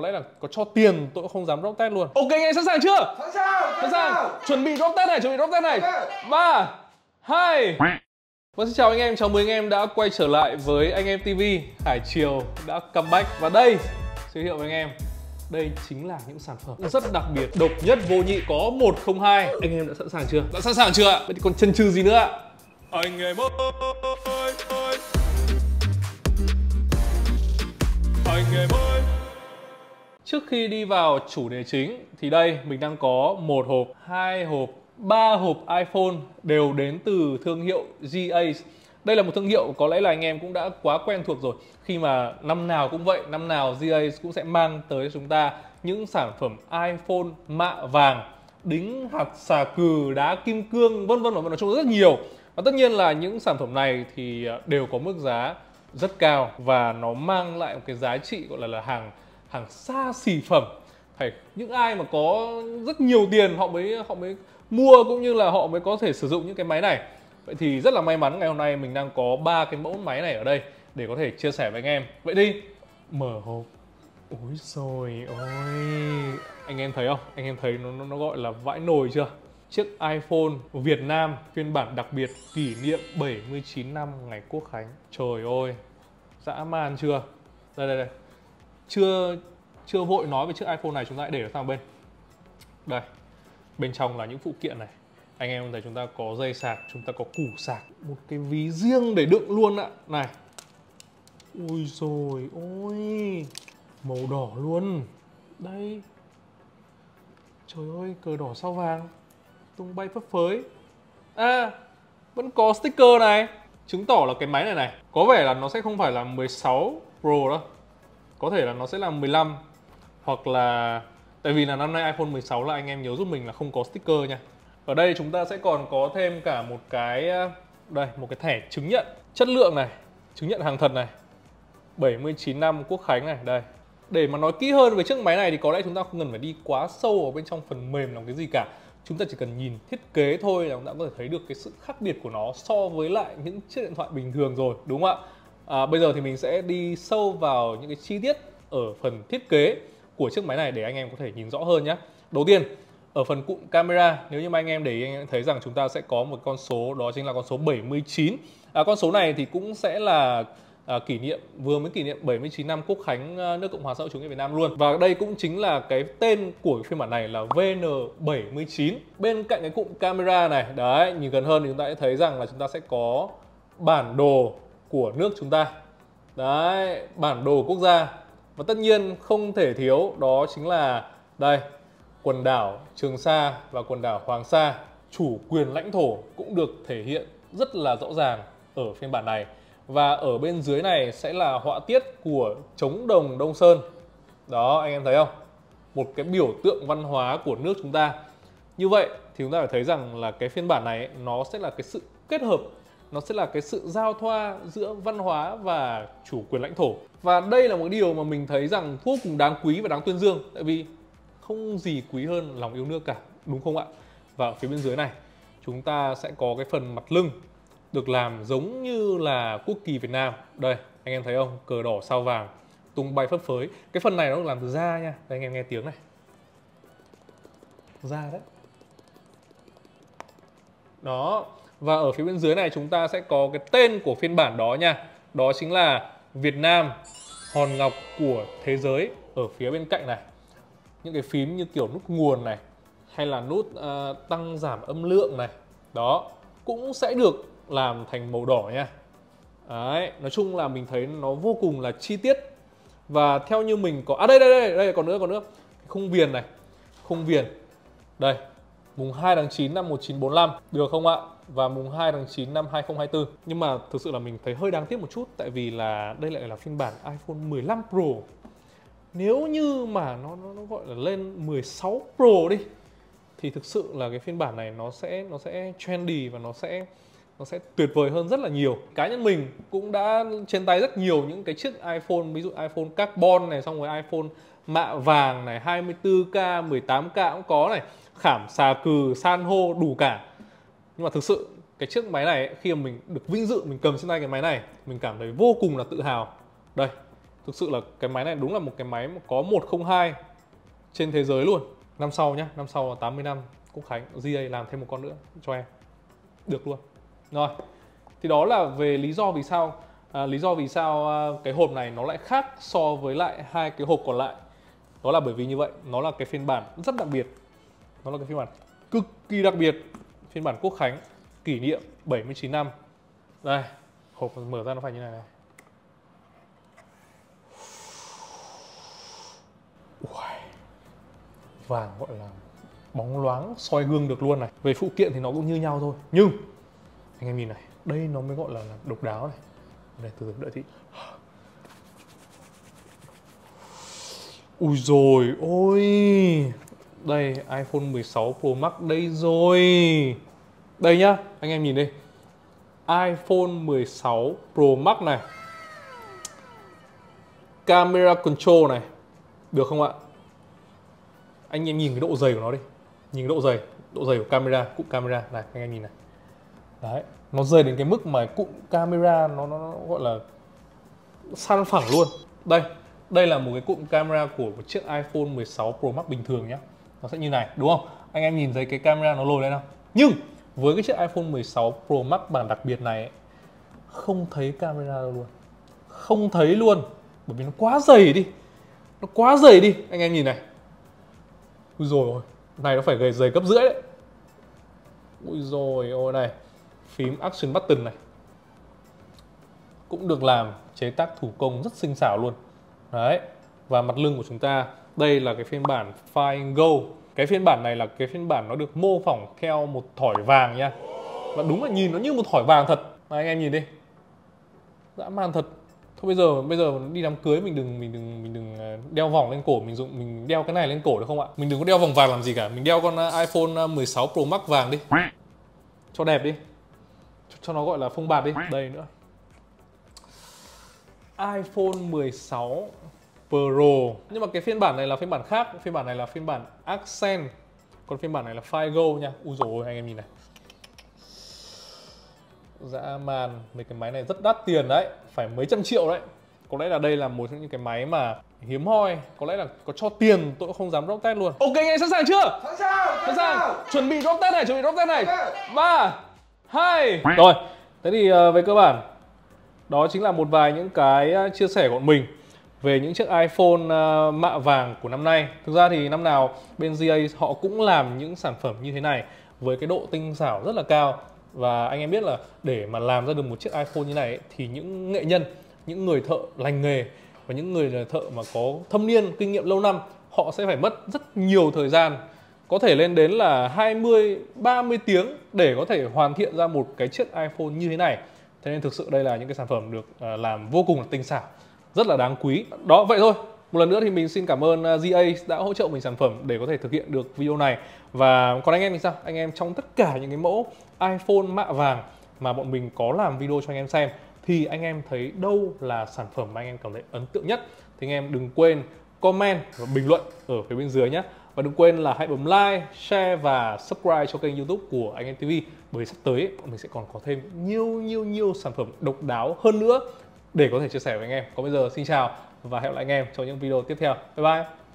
có lẽ là có cho tiền tôi cũng không dám rock test luôn. Ok anh em sẵn sàng chưa? Sẵn sàng sẵn sàng. chuẩn bị rock test này chuẩn bị rock test này. Ba hai. Vâng xin chào anh em, chào mừng anh em đã quay trở lại với anh em TV Hải Triều đã comeback Và đây, giới thiệu với anh em. Đây chính là những sản phẩm rất đặc biệt, độc nhất vô nhị có 102 Anh em đã sẵn sàng chưa? Đã sẵn sàng chưa ạ? Vậy thì còn chân chừ gì nữa ạ? Anh em ơi. Trước khi đi vào chủ đề chính thì đây mình đang có một hộp, hai hộp, ba hộp iPhone đều đến từ thương hiệu GA. Đây là một thương hiệu có lẽ là anh em cũng đã quá quen thuộc rồi khi mà năm nào cũng vậy, năm nào GA cũng sẽ mang tới chúng ta những sản phẩm iPhone mạ vàng, đính hạt xà cừ, đá kim cương vân vân và nói chung rất nhiều. Và tất nhiên là những sản phẩm này thì à, đều có mức giá rất cao và nó mang lại một cái giá trị gọi là là hàng hàng xa xỉ phẩm. Phải những ai mà có rất nhiều tiền họ mới họ mới mua cũng như là họ mới có thể sử dụng những cái máy này. Vậy thì rất là may mắn ngày hôm nay mình đang có ba cái mẫu máy này ở đây để có thể chia sẻ với anh em. Vậy đi. Mở hộp. Ôi rồi ôi anh em thấy không? Anh em thấy nó nó gọi là vãi nồi chưa? Chiếc iPhone Việt Nam phiên bản đặc biệt kỷ niệm 79 năm ngày Quốc Khánh. Trời ơi, dã man chưa? Đây đây đây. Chưa chưa vội nói về chiếc iPhone này chúng ta hãy để nó sang bên. Đây. Bên trong là những phụ kiện này. Anh em thấy chúng ta có dây sạc, chúng ta có củ sạc, một cái ví riêng để đựng luôn ạ. Này. Ui rồi ôi. Màu đỏ luôn. Đây. Trời ơi, cờ đỏ sao vàng tung bay phấp phới à vẫn có sticker này chứng tỏ là cái máy này này có vẻ là nó sẽ không phải là 16 Pro đâu có thể là nó sẽ là 15 hoặc là tại vì là năm nay iPhone 16 là anh em nhớ giúp mình là không có sticker nha. Ở đây chúng ta sẽ còn có thêm cả một cái đây, một cái thẻ chứng nhận chất lượng này, chứng nhận hàng thật này. 79 năm quốc khánh này, đây. Để mà nói kỹ hơn về chiếc máy này thì có lẽ chúng ta không cần phải đi quá sâu ở bên trong phần mềm làm cái gì cả. Chúng ta chỉ cần nhìn thiết kế thôi là chúng ta có thể thấy được cái sự khác biệt của nó so với lại những chiếc điện thoại bình thường rồi, đúng không ạ? À, bây giờ thì mình sẽ đi sâu vào những cái chi tiết ở phần thiết kế của chiếc máy này để anh em có thể nhìn rõ hơn nhé đầu tiên ở phần cụm camera nếu như mà anh em để ý anh em thấy rằng chúng ta sẽ có một con số đó chính là con số 79 à, con số này thì cũng sẽ là à, kỷ niệm vừa mới kỷ niệm 79 năm quốc khánh à, nước Cộng hòa xã hội chủ nghĩa Việt Nam luôn. Và đây cũng chính là cái tên của phiên bản này là VN79. Bên cạnh cái cụm camera này, đấy, nhìn gần hơn thì chúng ta sẽ thấy rằng là chúng ta sẽ có bản đồ của nước chúng ta. Đấy, bản đồ quốc gia. Và tất nhiên không thể thiếu đó chính là đây, quần đảo Trường Sa và quần đảo Hoàng Sa. Chủ quyền lãnh thổ cũng được thể hiện rất là rõ ràng ở phiên bản này và ở bên dưới này sẽ là họa tiết của chống đồng Đông Sơn đó anh em thấy không một cái biểu tượng văn hóa của nước chúng ta như vậy thì chúng ta phải thấy rằng là cái phiên bản này nó sẽ là cái sự kết hợp nó sẽ là cái sự giao thoa giữa văn hóa và chủ quyền lãnh thổ. Và đây là một điều mà mình thấy rằng vô cùng đáng quý và đáng tuyên dương. Tại vì không gì quý hơn lòng yêu nước cả, đúng không ạ? Và ở phía bên dưới này, chúng ta sẽ có cái phần mặt lưng được làm giống như là quốc kỳ Việt Nam. Đây, anh em thấy không? Cờ đỏ, sao vàng, tung bay phấp phới. Cái phần này nó được làm từ da nha. Đây, anh em nghe tiếng này. Da đấy. Đó và ở phía bên dưới này chúng ta sẽ có cái tên của phiên bản đó nha. Đó chính là Việt Nam hòn ngọc của thế giới ở phía bên cạnh này. Những cái phím như kiểu nút nguồn này hay là nút uh, tăng giảm âm lượng này. Đó cũng sẽ được làm thành màu đỏ nha. Đấy, nói chung là mình thấy nó vô cùng là chi tiết. Và theo như mình có à đây đây đây đây còn nữa còn nữa. Khung viền này khung viền. Đây mùng 2 tháng 9 năm 1945 được không ạ? Và mùng 2 tháng 9 năm 2024 nhưng mà thực sự là mình thấy hơi đáng tiếc một chút tại vì là đây lại là phiên bản iPhone 15 Pro. Nếu như mà nó, nó, nó gọi là lên 16 Pro đi thì thực sự là cái phiên bản này nó sẽ nó sẽ trendy và nó sẽ nó sẽ tuyệt vời hơn rất là nhiều. Cá nhân mình cũng đã trên tay rất nhiều những cái chiếc iPhone ví dụ iPhone carbon này xong rồi iPhone mạ vàng này 24k 18k cũng có này. Khảm xà cừ san hô đủ cả nhưng mà thực sự cái chiếc máy này khi mà mình được vinh dự mình cầm trên tay cái máy này mình cảm thấy vô cùng là tự hào. Đây thực sự là cái máy này đúng là một cái máy có 102 trên thế giới luôn. Năm sau nhá năm sau là 80 năm Quốc Khánh GA làm thêm một con nữa cho em. Được luôn. Rồi thì đó là về lý do vì sao à, lý do vì sao à, cái hộp này nó lại khác so với lại hai cái hộp còn lại. Đó là bởi vì như vậy nó là cái phiên bản rất đặc biệt. Nó là cái phiên bản cực kỳ đặc biệt phiên bản Quốc Khánh kỷ niệm 79 năm. Đây hộp mở ra nó phải như này này. Uầy. vàng gọi là bóng loáng soi gương được luôn này. Về phụ kiện thì nó cũng như nhau thôi. Nhưng anh em nhìn này đây nó mới gọi là, là độc đáo này. Đây từ từ đợi thị ui rồi ôi đây iPhone 16 Pro Max đây rồi. Đây nhá anh em nhìn đây iPhone 16 Pro Max này. Camera control này. Được không ạ? Anh em nhìn cái độ dày của nó đi. Nhìn cái độ dày độ dày của camera cụm camera. Này anh em nhìn này. Đấy nó dày đến cái mức mà cụm camera nó, nó, nó gọi là san phẳng luôn. Đây đây là một cái cụm camera của một chiếc iPhone 16 Pro Max bình thường nhé nó sẽ như này đúng không? Anh em nhìn thấy cái camera nó lồi lên không? Nhưng với cái chiếc iPhone 16 Pro Max bản đặc biệt này ấy, không thấy camera đâu luôn. Không thấy luôn bởi vì nó quá dày đi. Nó quá dày đi. Anh em nhìn này. Ui rồi này nó phải gầy dày cấp rưỡi đấy. Ui rồi ôi này phím action button này. Cũng được làm chế tác thủ công rất xinh xảo luôn. Đấy và mặt lưng của chúng ta đây là cái phiên bản Fine Go. Cái phiên bản này là cái phiên bản nó được mô phỏng theo một thỏi vàng nha. Và đúng là nhìn nó như một thỏi vàng thật. Mà anh em nhìn đi. Dã man thật. Thôi bây giờ bây giờ đi đám cưới mình đừng mình đừng mình đừng à, đeo vòng lên cổ mình dùng mình đeo cái này lên cổ được không ạ? Mình đừng có đeo vòng vàng làm gì cả. Mình đeo con à, iPhone à, 16 Pro Max vàng đi. Cho đẹp đi. Cho, cho nó gọi là phong bạt đi. Đây nữa. iPhone 16 Pro. Nhưng mà cái phiên bản này là phiên bản khác. Phiên bản này là phiên bản Accent. Còn phiên bản này là Figo nha. Ui rồi anh em nhìn này. Dã man mấy cái máy này rất đắt tiền đấy. Phải mấy trăm triệu đấy. Có lẽ là đây là một trong những cái máy mà hiếm hoi. Có lẽ là có cho tiền tôi cũng không dám rock test luôn. Ok anh em sẵn sàng chưa? Sẵn sàng sẵn sàng. chuẩn bị rock test này chuẩn bị rock test này. Ba hai. Rồi thế thì uh, về cơ bản đó chính là một vài những cái ờ, chia sẻ của mình về những chiếc iPhone uh, mạ vàng của năm nay. Thực ra thì năm nào bên GA họ cũng làm những sản phẩm như thế này với cái độ tinh xảo rất là cao và anh em biết là để mà làm ra được một chiếc iPhone như này ấy, thì những nghệ nhân, những người thợ lành nghề và những người thợ mà có thâm niên kinh nghiệm lâu năm họ sẽ phải mất rất nhiều thời gian có thể lên đến là 20 30 tiếng để có thể hoàn thiện ra một cái chiếc iPhone như thế này. Thế nên thực sự đây là những cái sản phẩm được à, làm vô cùng là tinh xảo rất là đáng quý. Đó vậy thôi. Một lần nữa thì mình xin cảm ơn à, GA đã hỗ trợ mình sản phẩm để có thể thực hiện được video này. Và còn anh em thì sao? Anh em trong tất cả những cái mẫu iPhone mạ vàng mà bọn mình có làm video cho anh em xem thì anh em thấy đâu là sản phẩm mà anh em cảm thấy ấn tượng nhất? Thì anh em đừng quên comment và bình luận ở phía bên dưới nhé và đừng quên là hãy bấm like, share và subscribe cho kênh youtube của anh em TV bởi sắp tới bọn mình sẽ còn có thêm nhiều nhiều nhiều sản phẩm độc đáo hơn nữa để có thể chia sẻ với anh em. Còn bây giờ, xin chào và hẹn gặp lại anh em trong những video tiếp theo. Bye bye.